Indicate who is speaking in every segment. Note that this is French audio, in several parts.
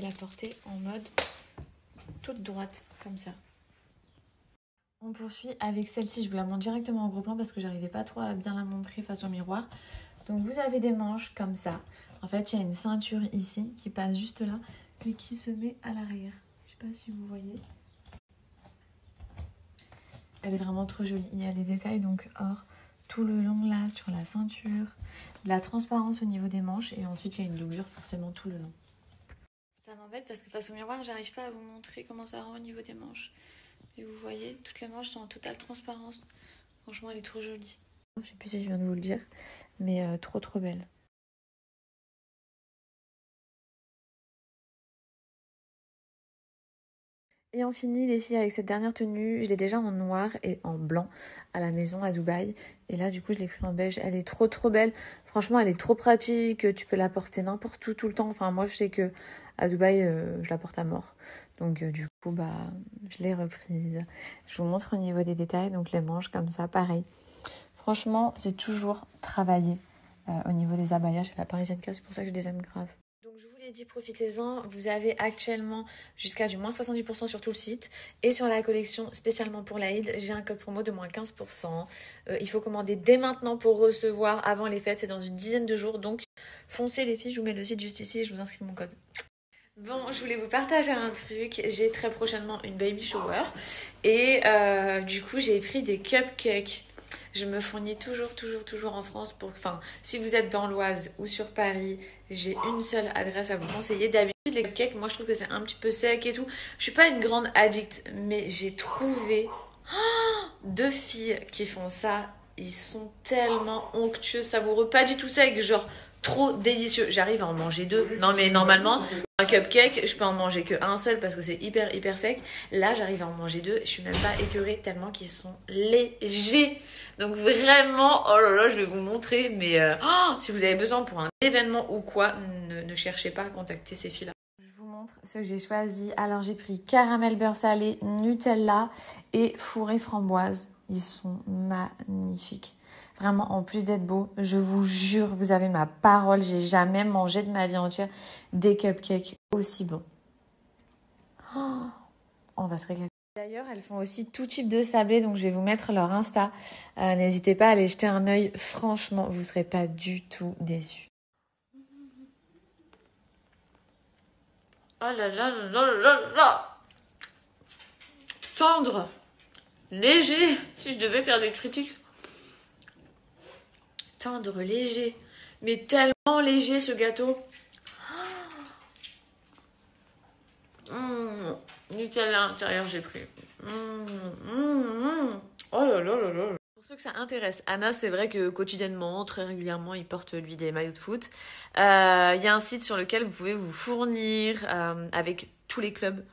Speaker 1: la porter en mode toute droite, comme ça. On poursuit avec celle-ci. Je vous la montre directement en gros plan parce que j'arrivais pas trop à bien la montrer face au miroir. Donc vous avez des manches comme ça. En fait, il y a une ceinture ici qui passe juste là, mais qui se met à l'arrière. Je sais pas si vous voyez. Elle est vraiment trop jolie. Il y a des détails donc or tout le long là sur la ceinture, de la transparence au niveau des manches et ensuite il y a une doublure forcément tout le long. M'embête parce que face au miroir, j'arrive pas à vous montrer comment ça rend au niveau des manches. Et vous voyez, toutes les manches sont en totale transparence. Franchement, elle est trop jolie. Je sais plus si je viens de vous le dire, mais euh, trop trop belle. Et on finit les filles avec cette dernière tenue. Je l'ai déjà en noir et en blanc à la maison à Dubaï. Et là, du coup, je l'ai pris en beige. Elle est trop trop belle. Franchement, elle est trop pratique. Tu peux la porter n'importe où tout le temps. Enfin, moi, je sais que à Dubaï, euh, je la porte à mort. Donc, euh, du coup, bah, je l'ai reprise. Je vous montre au niveau des détails. Donc, les manches comme ça, pareil. Franchement, c'est toujours travaillé euh, au niveau des abayas chez la Parisienne C'est pour ça que je les aime grave profitez-en. Vous avez actuellement jusqu'à du moins 70% sur tout le site. Et sur la collection spécialement pour l'Aïd, j'ai un code promo de moins 15%. Euh, il faut commander dès maintenant pour recevoir avant les fêtes. C'est dans une dizaine de jours. Donc foncez les filles, je vous mets le site juste ici et je vous inscris mon code. Bon, je voulais vous partager un truc. J'ai très prochainement une baby shower. Et euh, du coup, j'ai pris des cupcakes je me fournis toujours, toujours, toujours en France pour. Enfin, si vous êtes dans l'Oise ou sur Paris, j'ai une seule adresse à vous conseiller. D'habitude, les cakes, moi je trouve que c'est un petit peu sec et tout. Je suis pas une grande addict, mais j'ai trouvé deux filles qui font ça. Ils sont tellement onctueux, savoureux, pas du tout sec, genre trop délicieux. J'arrive à en manger deux. Non, mais normalement, un cupcake, je peux en manger que un seul parce que c'est hyper, hyper sec. Là, j'arrive à en manger deux. Je suis même pas écœurée tellement qu'ils sont légers. Donc vraiment, oh là là, je vais vous montrer. Mais euh, oh, si vous avez besoin pour un événement ou quoi, ne, cherchez pas à contacter ces filles-là. Je vous montre ce que j'ai choisi. Alors, j'ai pris caramel beurre salé, Nutella et fourré framboise. Ils sont magnifiques. Vraiment, en plus d'être beau, je vous jure, vous avez ma parole, j'ai jamais mangé de ma vie entière des cupcakes aussi bons. Oh, on va se régaler. D'ailleurs, elles font aussi tout type de sablé, donc je vais vous mettre leur Insta. Euh, n'hésitez pas à aller jeter un œil. Franchement, vous ne serez pas du tout déçus. Oh là là là là là là Tendre Léger Si je devais faire des critiques tendre, léger. Mais tellement léger ce gâteau. Mmh. Nutella à l'intérieur, j'ai pris. Mmh, mmh, oh là là là là. Pour ceux que ça intéresse, Anna, c'est vrai que quotidiennement, très régulièrement, il porte lui des maillots de foot. Euh, il y a un site sur lequel vous pouvez vous fournir euh, avec tous les clubs,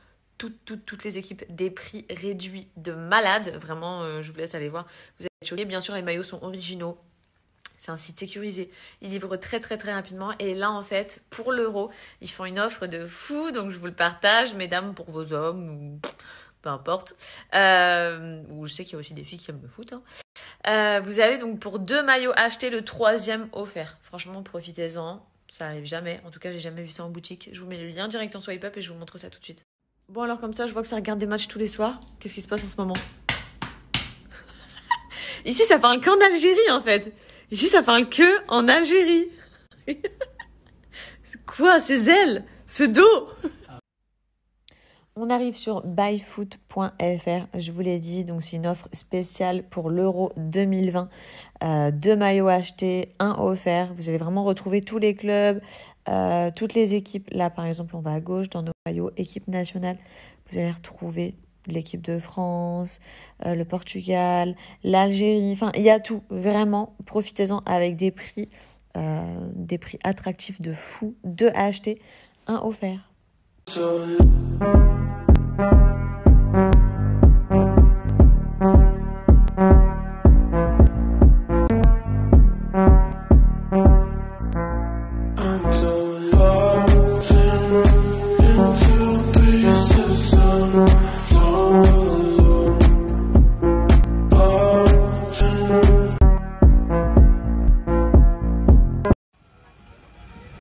Speaker 1: toutes, les équipes, des prix réduits de malade. Vraiment, euh, je vous laisse aller voir. Vous être choqués. Bien sûr, les maillots sont originaux. C'est un site sécurisé. Ils livrent très très très rapidement. Et là, en fait, pour l'euro, ils font une offre de fou. Donc, je vous le partage, mesdames, pour vos hommes ou peu importe. Euh, ou je sais qu'il y a aussi des filles qui aiment le foot. Hein. Euh, vous avez donc pour deux maillots achetés le troisième offert. Franchement, profitez-en. Ça arrive jamais. En tout cas, j'ai jamais vu ça en boutique. Je vous mets le lien direct en swipe up et je vous montre ça tout de suite. Bon, alors comme ça, je vois que ça regarde des matchs tous les soirs. Qu'est-ce qui se passe en ce moment? Ici, ça parle qu'en Algérie en fait. Ici, ça parle que en Algérie. Quoi, ces ailes? Ce dos? On arrive sur buyfoot.fr, je vous l'ai dit, donc c'est une offre spéciale pour l'Euro 2020. Euh, deux maillots achetés, un offert. Vous allez vraiment retrouver tous les clubs, euh, toutes les équipes. Là, par exemple, on va à gauche dans nos maillots équipe nationale. Vous allez retrouver l'équipe de France, euh, le Portugal, l'Algérie, enfin il y a tout, vraiment, profitez-en avec des prix, des prix attractifs de fou, deux à acheter, un offert. So.